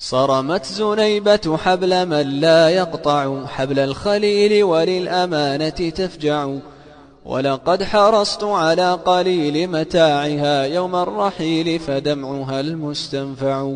صرمت زنيبة حبل من لا يقطع حبل الخليل وللأمانة تفجع. ولقد حرصت على قليل متاعها يوم الرحيل فدمعها المستنفع.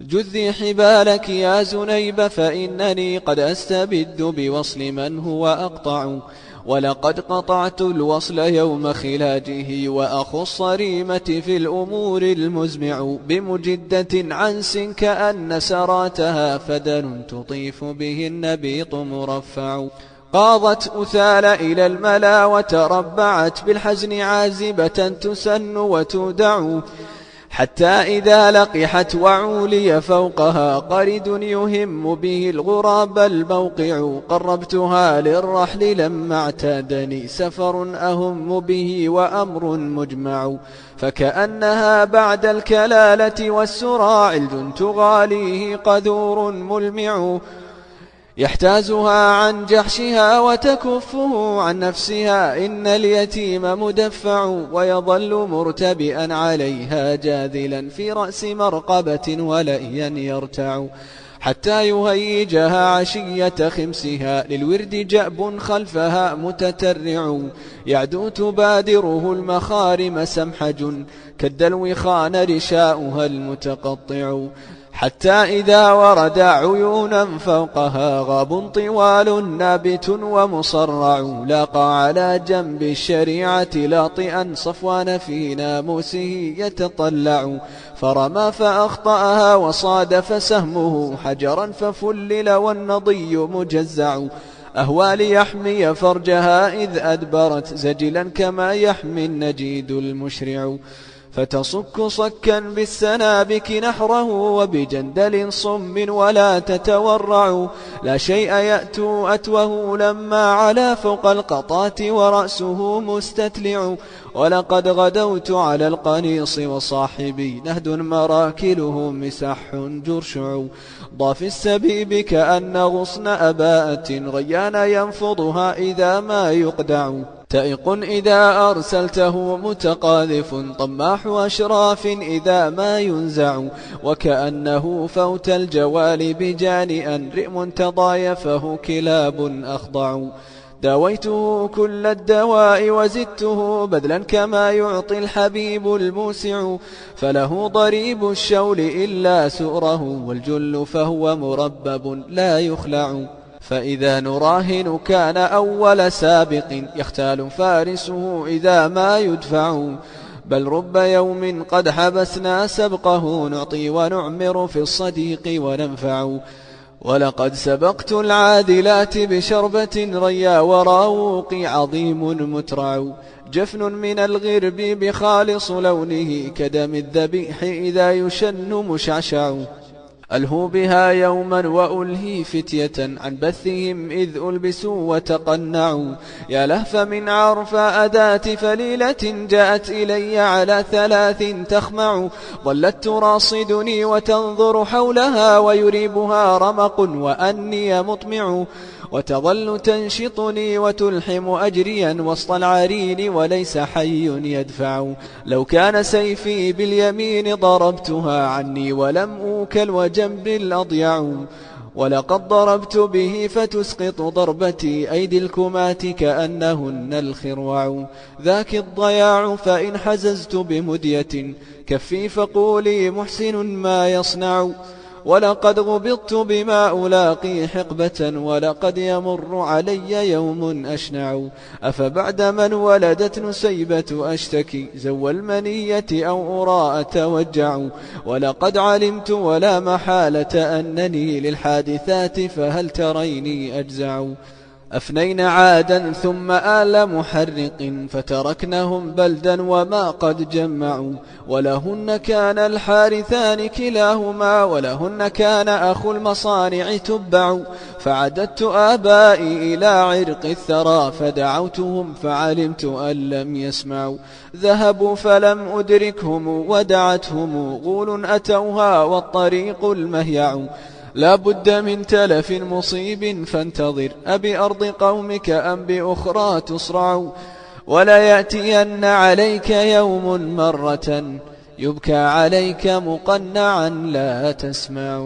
جذي حبالك يا زنيب فإنني قد أستبد بوصل من هو أقطع. ولقد قطعت الوصل يوم خلاجه وأخو الصريمة في الأمور المزمع بمجدة عنس كأن سراتها فدن تطيف به النبيط مرفع. قاضت أثال إلى الملا وتربعت بالحزن عازبة تسن وتودع. حتى إذا لقحت وعولي فوقها قرد يهم به الغراب الموقع قربتها للرحل لما اعتادني سفر أهم به وأمر مجمع. فكأنها بعد الكلالة والسراع الجن تغاليه قذور ملمع. يحتازها عن جحشها وتكفه عن نفسها. إن اليتيم مدفع ويظل مرتبئا عليها جاذلا في رأس مرقبة ولئيا يرتع. حتى يهيجها عشية خمسها للورد جأب خلفها متترع. يعدو تبادره المخارم سمحج. كالدلو خان رشاؤها المتقطع. حتى إذا ورد عيونا فوقها غاب طوال نابت ومصرع لاقى على جنب الشريعة لاطئا صفوان في ناموسه يتطلع. فرمى فأخطأها وصادف سهمه حجرا ففلل والنضي مجزع. أهوى ليحمي فرجها إذ أدبرت زجلا كما يحمي النجيد المشرع. فتصك صكا بالسنابك نحره وبجندل صم ولا تتورع. لا شيء يأتو أتوه لما على فوق القطات ورأسه مستتلع. ولقد غدوت على القنيص وصاحبي نهد مراكله مسح جرشع ضاف السبيب كأن غصن أباءة ريان ينفضها إذا ما يقدع. تائق إذا أرسلته متقاذف طماح أشراف إذا ما ينزع. وكأنه فوت الجوال بجانئا رئم تضايفه كلاب أخضع. داويته كل الدواء وزدته بذلا كما يعطي الحبيب الموسع فله ضريب الشول إلا سؤره والجل فهو مربب لا يخلع. فإذا نراهن كان أول سابق يختال فارسه إذا ما يدفع. بل رب يوم قد حبسنا سبقه نعطي ونعمر في الصديق وننفع. ولقد سبقت العادلات بشربة ريا وراوق عظيم مترع جفن من الغرب بخالص لونه كدم الذبيح إذا يشن مشعشع ألهوا بها يوما وألهي فتية عن بثهم إذ ألبسوا وتقنعوا. يا لهف من عرف أداة فليلة جاءت إلي على ثلاث تخمع. ظلت تراصدني وتنظر حولها ويريبها رمق وأني مطمع. وتظل تنشطني وتلحم أجريا وسط العرين وليس حي يدفع. لو كان سيفي باليمين ضربتها عني ولم أوكل وجنب الأضيع. ولقد ضربت به فتسقط ضربتي أيدي الكمات كأنهن الخروع. ذاك الضياع فإن حززت بمدية. كفي فقولي محسن ما يصنع. ولقد غبطت بما ألاقي حقبة ولقد يمر علي يوم أشنع. أفبعد من ولدت نسيبة أشتكي زو المنية أو أراء أتوجع ولقد علمت ولا محالة أنني للحادثات فهل تريني أجزع؟ أفنينا عادا ثم آل محرق فتركنهم بلدا وما قد جمعوا ولهن كان الحارثان كلاهما ولهن كان أخو المصانع تبع فعددت آبائي إلى عرق الثرى فدعوتهم فعلمت أن لم يسمعوا ذهبوا فلم أدركهم ودعتهم غول أتوها والطريق المهيع لا بد من تلف مصيب فانتظر. أبي أرض قومك أم بأخرى تصرع ولا يأتين عليك يوم مرة يبكى عليك مقنعا لا تسمع.